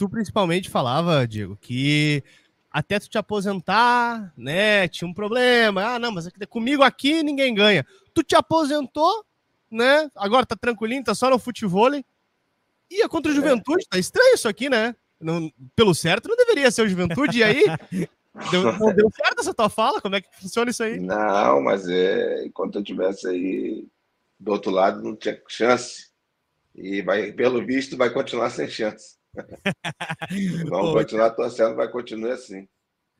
tu principalmente falava, Diego, que até tu te aposentar, né, tinha um problema. Ah, não, mas comigo aqui ninguém ganha. Tu te aposentou, né? Agora tá tranquilinho, tá só no futebol. Ia contra o é. Juventude, tá estranho isso aqui, né? Não, pelo certo, não deveria ser o Juventude. E aí, deu, não deu certo essa tua fala? Como é que funciona isso aí? Não, mas é, enquanto eu tivesse aí do outro lado, não tinha chance. E vai, pelo visto, vai continuar sem chance. Vamos continuar torcendo, vai continuar assim.